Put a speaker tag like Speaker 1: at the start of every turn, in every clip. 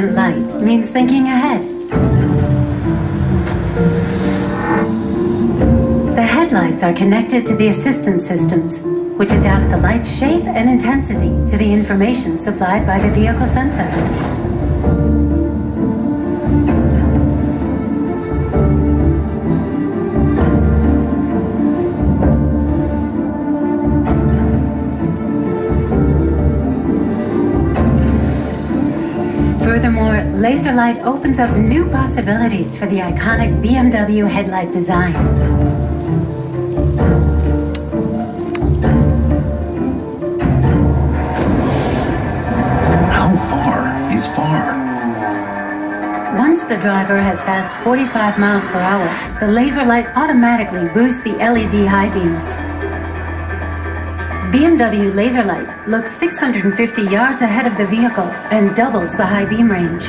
Speaker 1: light means thinking ahead. The headlights are connected to the assistance systems, which adapt the light's shape and intensity to the information supplied by the vehicle sensors. Furthermore, laser light opens up new possibilities for the iconic BMW headlight design.
Speaker 2: How far is far?
Speaker 1: Once the driver has passed 45 miles per hour, the laser light automatically boosts the LED high beams. BMW Laser Light looks 650 yards ahead of the vehicle and doubles the high beam range.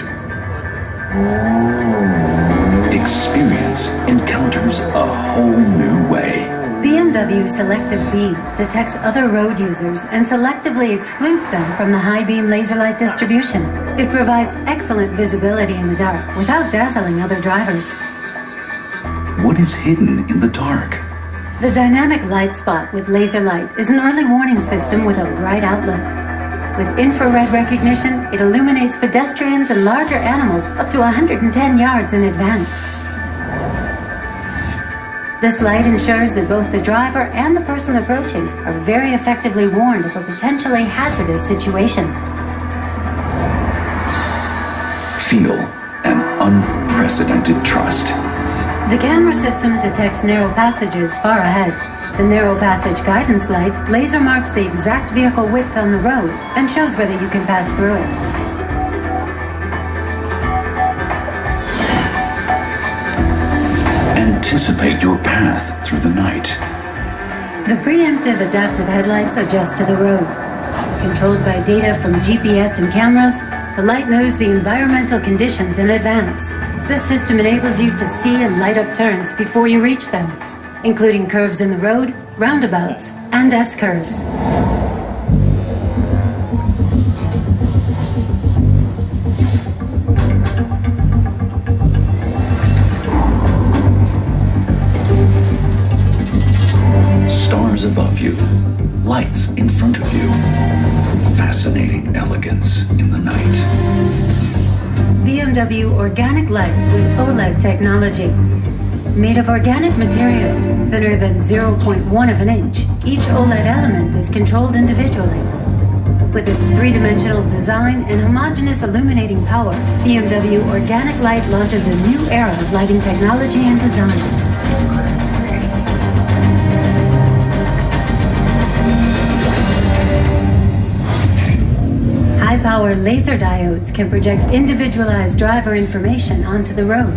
Speaker 2: Experience encounters a whole new way.
Speaker 1: BMW Selective Beam detects other road users and selectively excludes them from the high beam laser light distribution. It provides excellent visibility in the dark without dazzling other drivers.
Speaker 2: What is hidden in the dark?
Speaker 1: The dynamic light spot with laser light is an early warning system with a bright outlook. With infrared recognition, it illuminates pedestrians and larger animals up to 110 yards in advance. This light ensures that both the driver and the person approaching are very effectively warned of a potentially hazardous situation.
Speaker 2: Feel an unprecedented trust.
Speaker 1: The camera system detects narrow passages far ahead. The narrow passage guidance light laser marks the exact vehicle width on the road and shows whether you can pass through it.
Speaker 2: Anticipate your path through the night.
Speaker 1: The preemptive adaptive headlights adjust to the road. Controlled by data from GPS and cameras, the light knows the environmental conditions in advance. This system enables you to see and light up turns before you reach them, including curves in the road, roundabouts, and S-curves.
Speaker 2: Stars above you, lights in front of you. Fascinating elegance in the night.
Speaker 1: BMW Organic Light with OLED technology. Made of organic material, thinner than 0.1 of an inch, each OLED element is controlled individually. With its three-dimensional design and homogeneous illuminating power, BMW Organic Light launches a new era of lighting technology and design. High-power laser diodes can project individualized driver information onto the road.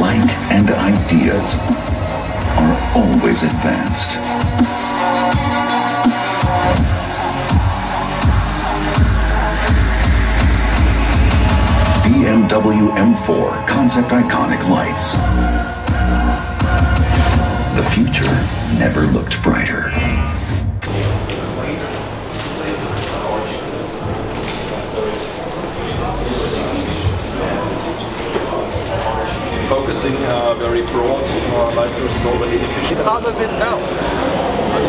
Speaker 2: Light and ideas are always advanced. BMW M4 Concept Iconic Lights. The future never looked brighter.
Speaker 3: focusing uh, very broad uh, light source is already efficient.
Speaker 4: How does it now?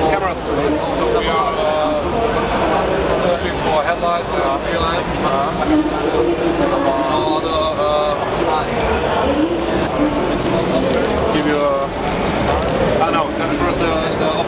Speaker 3: Camera system. So we are uh, searching for headlights and rear lights. Now other uh, give you a Ah